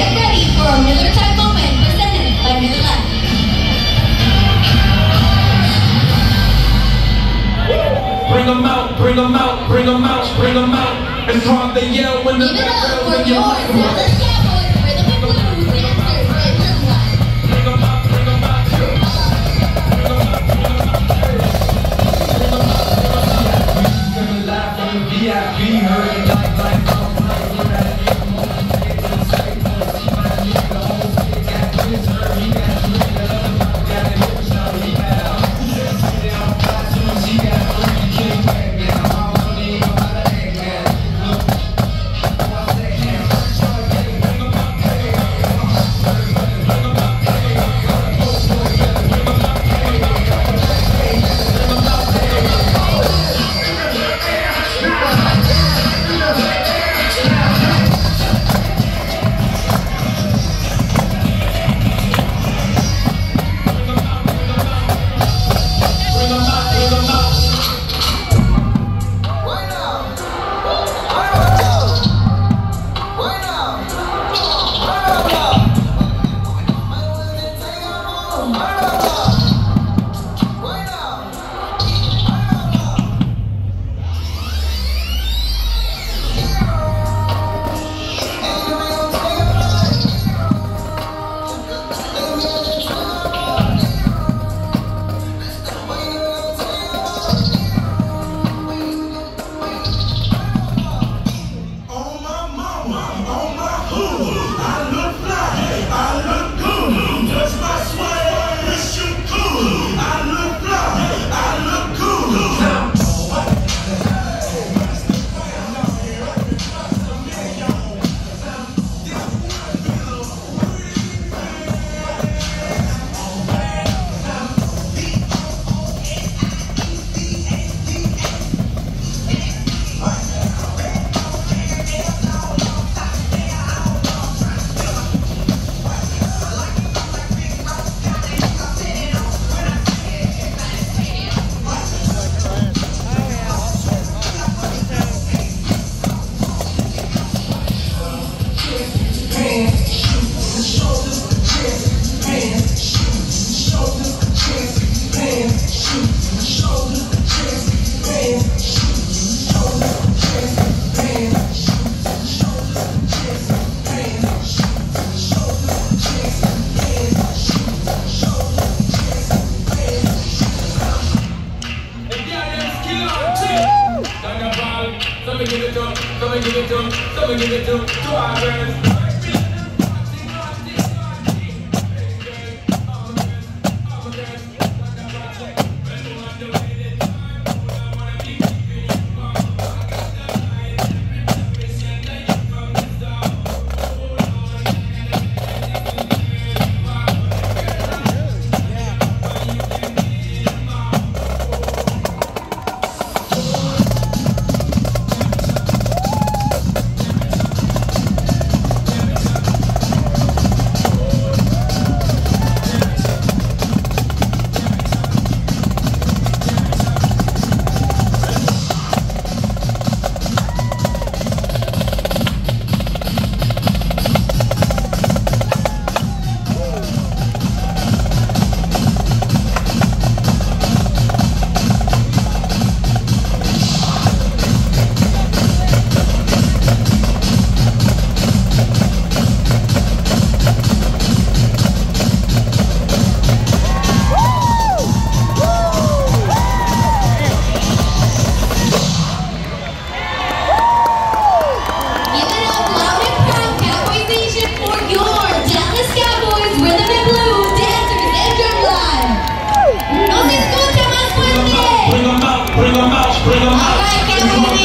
Get ready for a Miller Time moment presented by Miller Lite. Bring 'em out, bring 'em out, bring 'em out, bring 'em out. It's hard to yell when the Give it back up for in your your Dallas Cowboys Rhythm and Blues dancers in Miller Lite. Bring 'em out, bring 'em out. Coming live from the VIP, heard it like like it to, somebody give it to, to our girls. Bring 'em out,